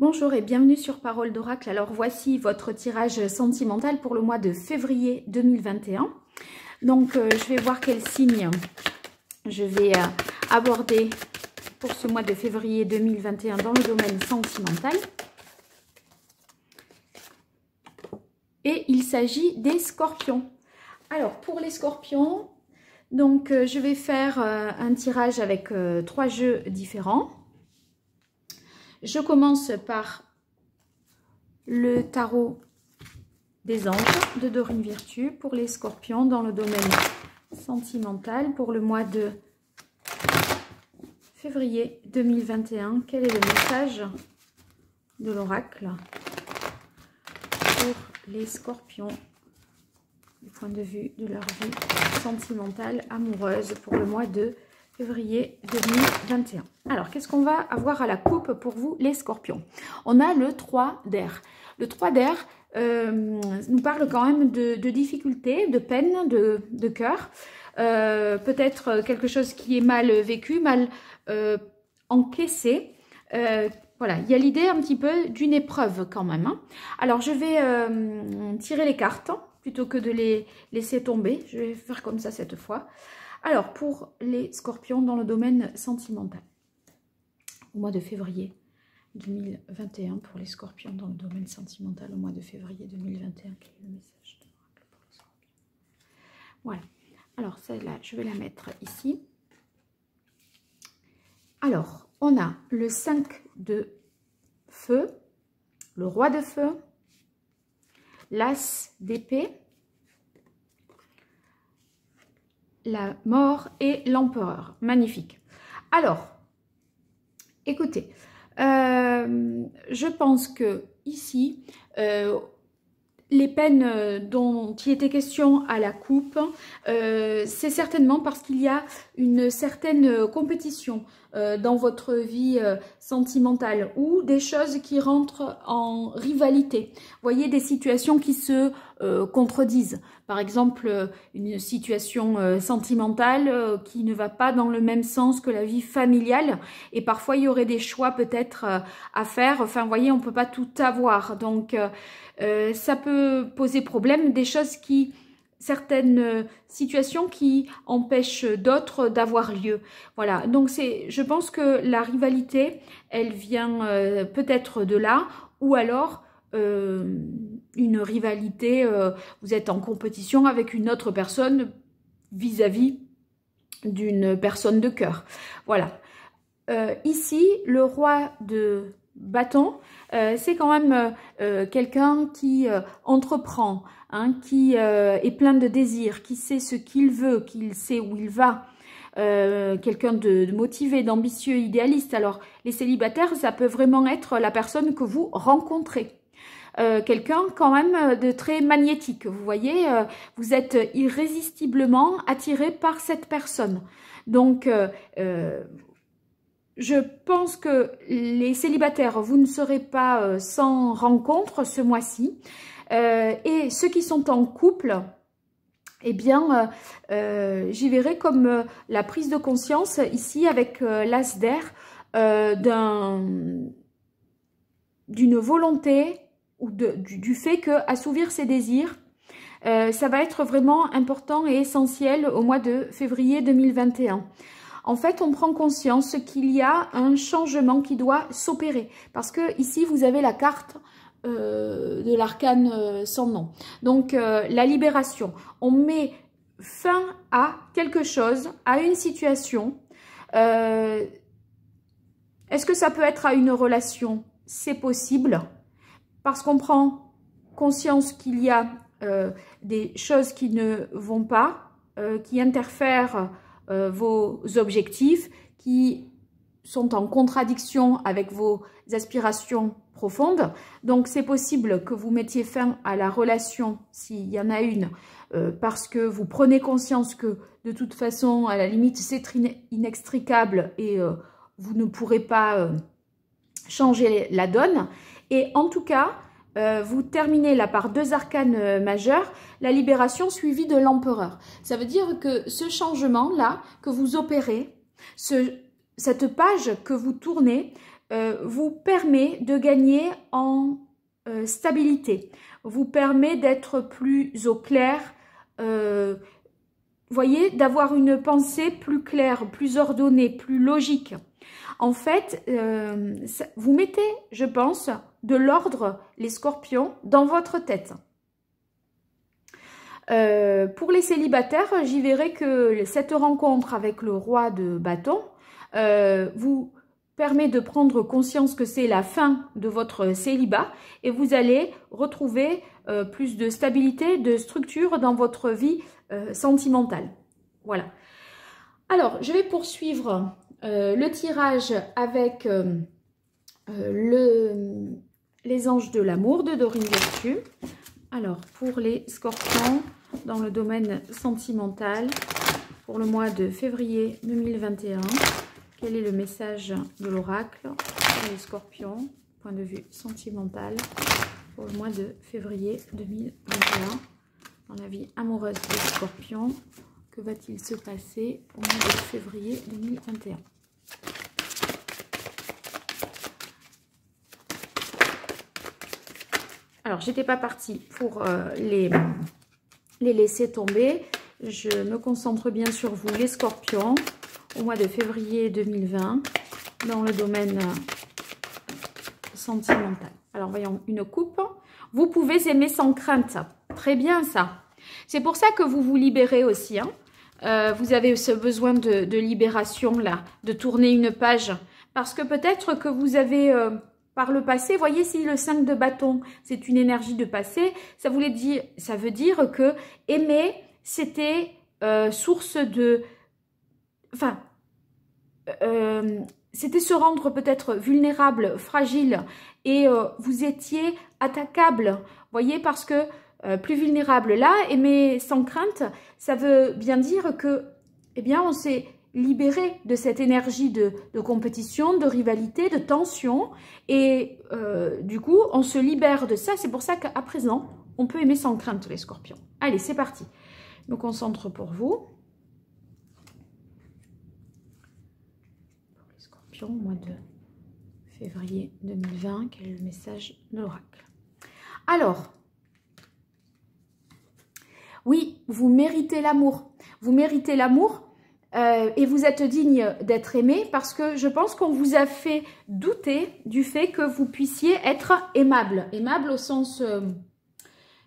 Bonjour et bienvenue sur Parole d'Oracle. Alors voici votre tirage sentimental pour le mois de février 2021. Donc euh, je vais voir quel signe je vais euh, aborder pour ce mois de février 2021 dans le domaine sentimental. Et il s'agit des scorpions. Alors pour les scorpions, donc euh, je vais faire un tirage avec trois jeux différents. Je commence par le tarot des anges de Dorine Virtue pour les scorpions dans le domaine sentimental pour le mois de février 2021. Quel est le message de l'oracle pour les scorpions du point de vue de leur vie sentimentale, amoureuse pour le mois de février 2021. Alors, qu'est-ce qu'on va avoir à la coupe pour vous, les scorpions? On a le 3 d'air. Le 3 d'air euh, nous parle quand même de, difficultés, de peine, de, de cœur. Euh, peut-être quelque chose qui est mal vécu, mal euh, encaissé. voilà, il y a l'idée un petit peu d'une épreuve quand même. Hein. Alors, je vais tirer les cartes plutôt que de les laisser tomber. Je vais faire comme ça cette fois. Alors, pour les scorpions dans le domaine sentimental, au mois de février 2021, pour les scorpions dans le domaine sentimental, au mois de février 2021, quel est le message de pour les scorpions? Voilà. Alors, celle-là, je vais la mettre ici. Alors, on a le 5 de feu, le roi de feu, l'as d'épée, la mort et l'empereur. Magnifique. Alors, écoutez, euh, je pense que ici, euh, les peines euh, dont il était question à la coupe, c'est certainement parce qu'il y a une certaine compétition dans votre vie sentimentale ou des choses qui rentrent en rivalité. Voyez des situations qui se contredisent. Par exemple, une situation sentimentale qui ne va pas dans le même sens que la vie familiale et parfois il y aurait des choix peut-être à faire. Enfin, voyez, on peut pas tout avoir. Donc, euh, ça peut poser problème, des choses qui certaines euh, situations qui empêchent d'autres d'avoir lieu. Voilà, donc c'est, je pense que la rivalité, elle vient euh, peut-être de là, ou alors une rivalité, vous êtes en compétition avec une autre personne vis-à-vis d'une personne de cœur. Voilà. ici, le roi de bâton, euh, c'est quand même euh, euh, quelqu'un qui entreprend, hein, qui est plein de désirs, qui sait ce qu'il veut, qui sait où il va. quelqu'un de, motivé, d'ambitieux, idéaliste. Alors, les célibataires, ça peut vraiment être la personne que vous rencontrez. quelqu'un quand même de très magnétique. Vous voyez, vous êtes irrésistiblement attiré par cette personne. Donc, je pense que les célibataires, vous ne serez pas euh, sans rencontre ce mois-ci. Euh, et ceux qui sont en couple, eh bien, euh, j'y verrai comme la prise de conscience ici avec l'as d'air d'une volonté ou du, fait que assouvir ses désirs, ça va être vraiment important et essentiel au mois de février 2021 en fait, on prend conscience qu'il y a un changement qui doit s'opérer. Parce que ici, vous avez la carte euh, de l'arcane euh, sans nom. Donc, euh, la libération. On met fin à quelque chose, à une situation. Est-ce que ça peut être à une relation? C'est possible. Parce qu'on prend conscience qu'il y a des choses qui ne vont pas, qui interfèrent euh, vos objectifs qui sont en contradiction avec vos aspirations profondes. Donc, c'est possible que vous mettiez fin à la relation, s'il y en a une, euh, parce que vous prenez conscience que, de toute façon, à la limite, c'est inextricable et euh, vous ne pourrez pas changer la donne. Et en tout cas, euh, vous terminez là par deux arcanes euh, majeurs, la libération suivie de l'empereur. Ça veut dire que ce changement-là que vous opérez, cette page que vous tournez, vous permet de gagner en stabilité, vous permet d'être plus au clair, voyez, d'avoir une pensée plus claire, plus ordonnée, plus logique. En fait, vous mettez, je pense, de l'ordre, les scorpions, dans votre tête. Euh, pour les célibataires, j'y verrai que cette rencontre avec le roi de bâton euh, vous permet de prendre conscience que c'est la fin de votre célibat et vous allez retrouver euh, plus de stabilité, de structure dans votre vie sentimentale. Voilà. Alors, je vais poursuivre le tirage avec le, les anges de l'amour de Dorine Vertu. Alors, pour les scorpions, dans le domaine sentimental pour le mois de février 2021. Quel est le message de l'oracle pour les scorpions, point de vue sentimental, pour le mois de février 2021 dans la vie amoureuse des scorpions Que va-t-il se passer au mois de février 2021 Alors, j'étais pas partie pour euh, les les laisser tomber. Je me concentre bien sur vous, les scorpions, au mois de février 2020, dans le domaine sentimental. Alors, voyons, une coupe. Vous pouvez aimer sans crainte. Très bien, ça. C'est pour ça que vous vous libérez aussi. Hein. Euh, vous avez ce besoin de, libération, là, de tourner une page. Parce que peut-être que vous avez... Euh, par le passé. Voyez si le 5 de bâton, c'est une énergie de passé, ça, voulait dire, ça veut dire que aimer, c'était euh, source de... Enfin, euh, c'était se rendre peut-être vulnérable, fragile, et euh, vous étiez attaquable. Voyez, parce que plus vulnérable là, aimer sans crainte, ça veut bien dire que, eh bien, on s'est libérer de cette énergie de, compétition, de rivalité, de tension. Et euh, du coup, on se libère de ça. C'est pour ça qu'à présent, on peut aimer sans crainte les scorpions. Allez, c'est parti. Je me concentre pour vous. Pour les scorpions, mois de février 2020, quel est le message de l'oracle Alors, oui, vous méritez l'amour. Vous méritez l'amour euh, et vous êtes digne d'être aimé parce que je pense qu'on vous a fait douter du fait que vous puissiez être aimable. Aimable au sens euh,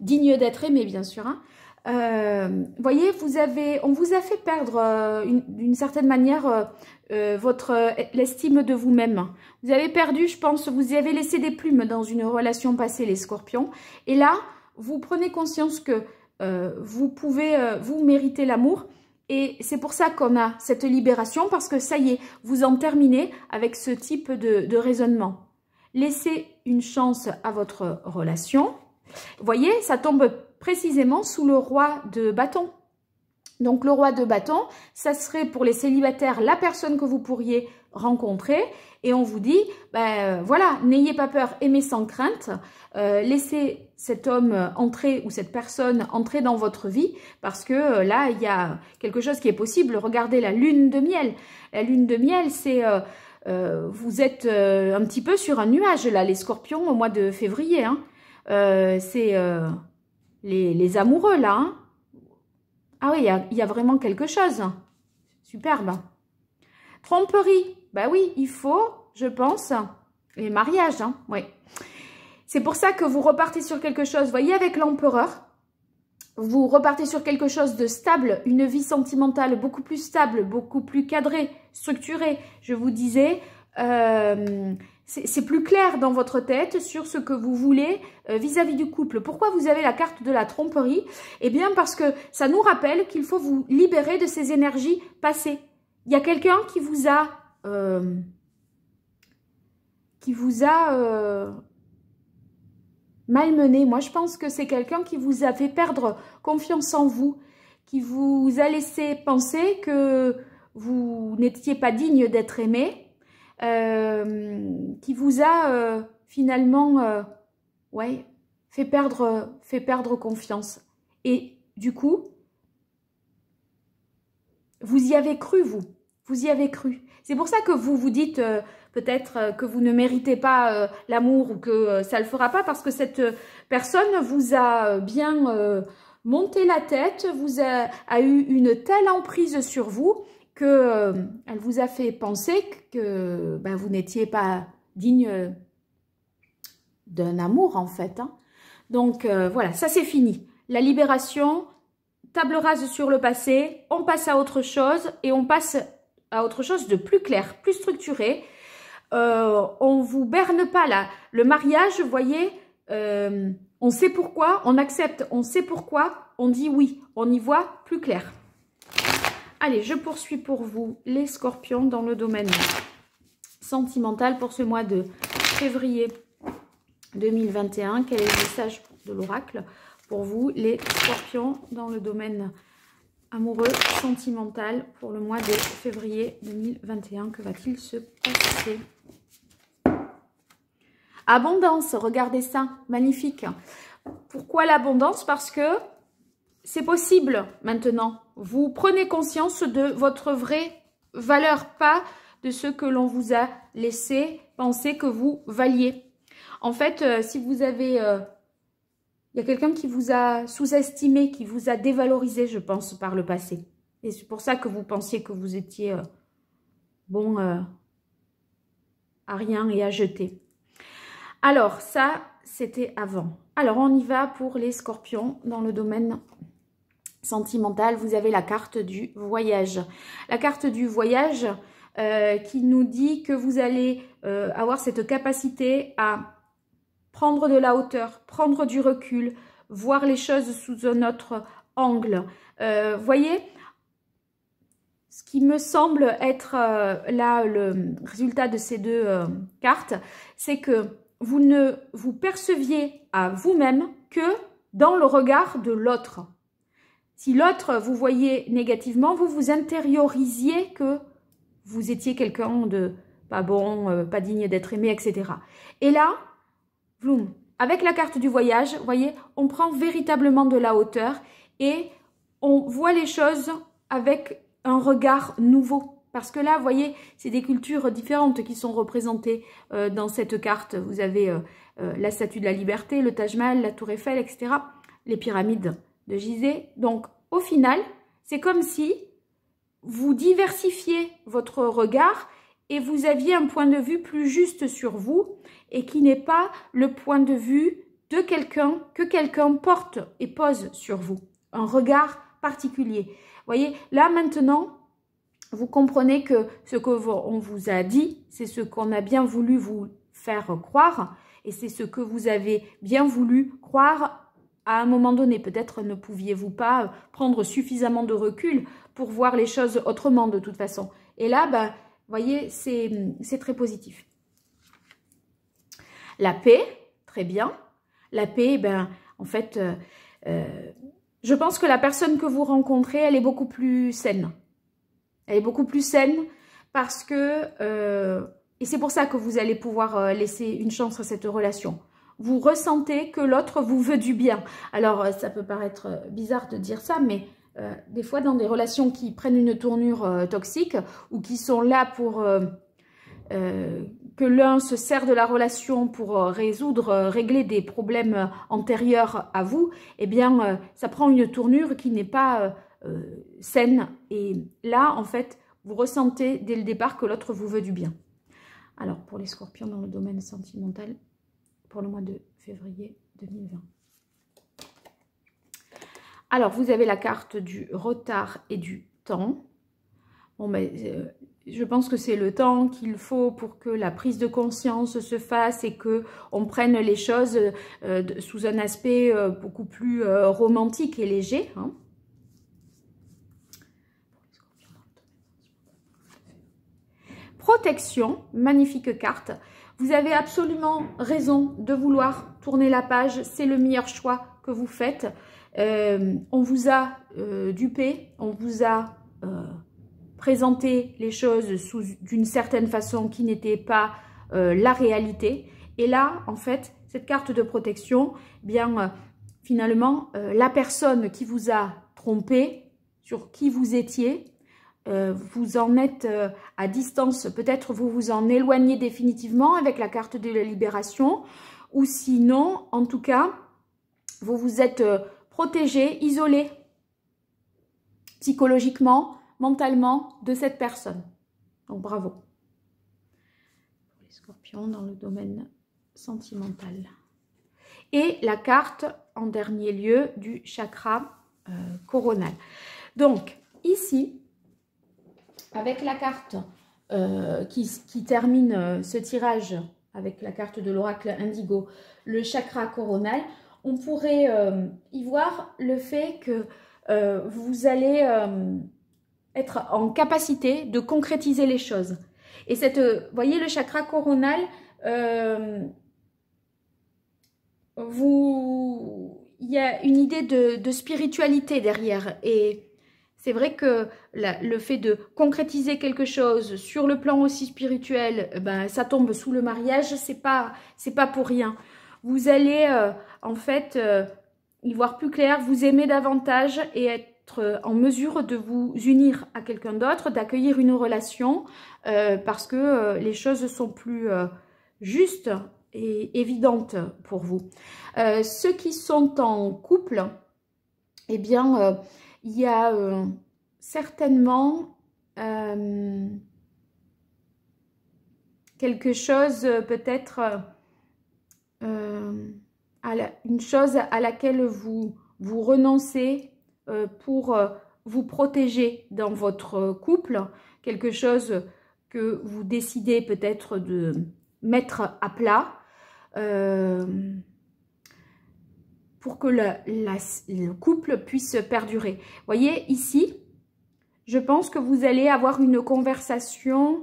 digne d'être aimé, bien sûr. Hein. Euh, voyez, vous avez, on vous a fait perdre d'une certaine manière votre l'estime de vous-même. Vous avez perdu, je pense, vous avez laissé des plumes dans une relation passée, les scorpions. Et là, vous prenez conscience que vous pouvez, vous méritez l'amour et c'est pour ça qu'on a cette libération, parce que ça y est, vous en terminez avec ce type de, raisonnement. Laissez une chance à votre relation. Vous voyez, ça tombe précisément sous le roi de bâton. Donc le roi de bâton, ça serait pour les célibataires la personne que vous pourriez rencontrer. Et on vous dit, ben voilà, n'ayez pas peur, aimez sans crainte. Euh, laissez cet homme entrer ou cette personne entrer dans votre vie parce que euh, là, il y a quelque chose qui est possible. Regardez la lune de miel. La lune de miel, c'est... Euh, vous êtes un petit peu sur un nuage, là, les scorpions, au mois de février. Hein. c'est les, amoureux, là. Hein. Ah oui, il y, a, vraiment quelque chose. Superbe. Tromperie. Bah oui, il faut, je pense, les mariages. Hein, oui. C'est pour ça que vous repartez sur quelque chose. Voyez, avec l'empereur, vous repartez sur quelque chose de stable, une vie sentimentale beaucoup plus stable, beaucoup plus cadrée, structurée. Je vous disais, euh, c'est plus clair dans votre tête sur ce que vous voulez euh, vis-à-vis du couple. Pourquoi vous avez la carte de la tromperie? Eh bien parce que ça nous rappelle qu'il faut vous libérer de ces énergies passées. Il y a quelqu'un qui vous a... Euh, qui vous a euh, malmené. Moi, je pense que c'est quelqu'un qui vous a fait perdre confiance en vous, qui vous a laissé penser que vous n'étiez pas digne d'être aimé, qui vous a euh, finalement euh, ouais, fait, perdre, fait perdre confiance. Et du coup, vous y avez cru, vous. Vous y avez cru. C'est pour ça que vous vous dites euh, peut-être euh, que vous ne méritez pas euh, l'amour ou que ça ne le fera pas parce que cette personne vous a bien monté la tête, vous a, eu une telle emprise sur vous que elle vous a fait penser que ben, vous n'étiez pas digne d'un amour en fait. Hein. Donc voilà, ça c'est fini. La libération, table rase sur le passé, on passe à autre chose et on passe à autre chose de plus clair, plus structuré. Euh, on vous berne pas là. Le mariage, vous voyez, euh, on sait pourquoi, on accepte, on sait pourquoi, on dit oui, on y voit plus clair. Allez, je poursuis pour vous les scorpions dans le domaine sentimental pour ce mois de février 2021. Quel est le message de l'oracle pour vous, les scorpions, dans le domaine amoureux, sentimental pour le mois de février 2021. Que va-t-il se passer? Abondance, regardez ça, magnifique. Pourquoi l'abondance? Parce que c'est possible maintenant. Vous prenez conscience de votre vraie valeur, pas de ce que l'on vous a laissé penser que vous valiez. En fait, euh, si vous avez euh, il y a quelqu'un qui vous a sous-estimé, qui vous a dévalorisé, je pense, par le passé. Et c'est pour ça que vous pensiez que vous étiez euh, bon à rien et à jeter. Alors, ça, c'était avant. Alors, on y va pour les scorpions dans le domaine sentimental. Vous avez la carte du voyage. La carte du voyage euh, qui nous dit que vous allez avoir cette capacité à prendre de la hauteur, prendre du recul, voir les choses sous un autre angle. Euh, voyez, ce qui me semble être euh, là le résultat de ces deux euh, cartes, c'est que vous ne vous perceviez à vous-même que dans le regard de l'autre. Si l'autre vous voyez négativement, vous vous intériorisiez que vous étiez quelqu'un de pas bon, pas digne d'être aimé, etc. Et là. Avec la carte du voyage, voyez, on prend véritablement de la hauteur et on voit les choses avec un regard nouveau. Parce que là, vous voyez, c'est des cultures différentes qui sont représentées euh, dans cette carte. Vous avez euh, euh, la Statue de la Liberté, le Taj Mahal, la Tour Eiffel, etc. Les pyramides de Gizeh. Donc, au final, c'est comme si vous diversifiez votre regard et vous aviez un point de vue plus juste sur vous et qui n'est pas le point de vue de quelqu'un que quelqu'un porte et pose sur vous. Un regard particulier. Voyez, là maintenant, vous comprenez que ce qu'on vous a dit, c'est ce qu'on a bien voulu vous faire croire et c'est ce que vous avez bien voulu croire à un moment donné. Peut-être ne pouviez-vous pas prendre suffisamment de recul pour voir les choses autrement de toute façon. Et là, ben, voyez, c'est très positif. La paix, très bien. La paix, ben, en fait, euh, euh, je pense que la personne que vous rencontrez, elle est beaucoup plus saine. Elle est beaucoup plus saine parce que, euh, et c'est pour ça que vous allez pouvoir laisser une chance à cette relation. Vous ressentez que l'autre vous veut du bien. Alors, ça peut paraître bizarre de dire ça, mais euh, des fois dans des relations qui prennent une tournure euh, toxique ou qui sont là pour euh, que l'un se sert de la relation pour résoudre, régler des problèmes antérieurs à vous, eh bien, ça prend une tournure qui n'est pas saine. Et là, en fait, vous ressentez dès le départ que l'autre vous veut du bien. Alors, pour les scorpions dans le domaine sentimental, pour le mois de février 2020. Alors, vous avez la carte du retard et du temps. Bon, ben, je pense que c'est le temps qu'il faut pour que la prise de conscience se fasse et que on prenne les choses euh, sous un aspect euh, beaucoup plus romantique et léger. Hein. Protection, magnifique carte. Vous avez absolument raison de vouloir tourner la page. C'est le meilleur choix que vous faites. Euh, on vous a euh, dupé, on vous a euh, présenté les choses d'une certaine façon qui n'était pas la réalité. Et là, en fait, cette carte de protection, eh bien, finalement, la personne qui vous a trompé, sur qui vous étiez, vous en êtes à distance, peut-être vous vous en éloignez définitivement avec la carte de la libération, ou sinon, en tout cas, vous vous êtes protégé, isolé psychologiquement, mentalement de cette personne. Donc bravo. Les scorpions dans le domaine sentimental. Et la carte, en dernier lieu, du chakra euh, coronal. Donc, ici, avec la carte euh, qui, termine euh, ce tirage avec la carte de l'oracle indigo, le chakra coronal, on pourrait y voir le fait que vous allez être en capacité de concrétiser les choses. Et cette, euh, voyez le chakra coronal, euh, vous, il y a une idée de, spiritualité derrière. Et c'est vrai que le fait de concrétiser quelque chose sur le plan aussi spirituel, ben, ça tombe sous le mariage, c'est pas, pas pour rien. Vous allez euh, en fait y voir plus clair, vous aimer davantage et être en mesure de vous unir à quelqu'un d'autre, d'accueillir une relation, euh, parce que euh, les choses sont plus euh, justes et évidentes pour vous. ceux qui sont en couple, eh bien, il y a certainement quelque chose peut-être, une chose à laquelle vous, vous renoncez euh, pour euh, vous protéger dans votre couple, quelque chose que vous décidez peut-être de mettre à plat euh, pour que le, couple puisse perdurer. voyez, ici, je pense que vous allez avoir une conversation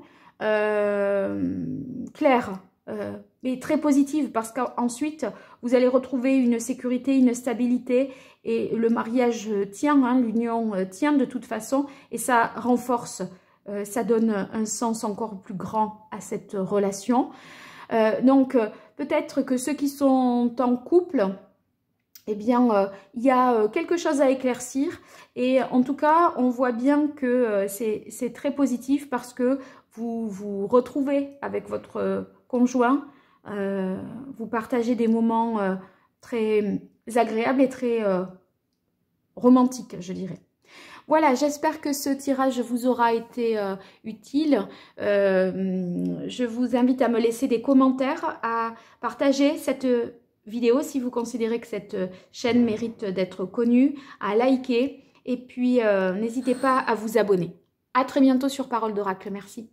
claire, mais très positive parce qu'ensuite, vous allez retrouver une sécurité, une stabilité et le mariage tient, hein, l'union tient de toute façon et ça renforce, euh, ça donne un sens encore plus grand à cette relation. Euh, donc, peut-être que ceux qui sont en couple, eh bien, euh, il y a quelque chose à éclaircir. Et en tout cas, on voit bien que c'est très positif parce que vous vous retrouvez avec votre conjoint euh, vous partagez des moments euh, très agréables et très euh, romantiques, je dirais. Voilà, j'espère que ce tirage vous aura été utile. je vous invite à me laisser des commentaires, à partager cette vidéo si vous considérez que cette chaîne mérite d'être connue, à liker et puis n'hésitez pas à vous abonner. À très bientôt sur Parole d'Oracle. Merci.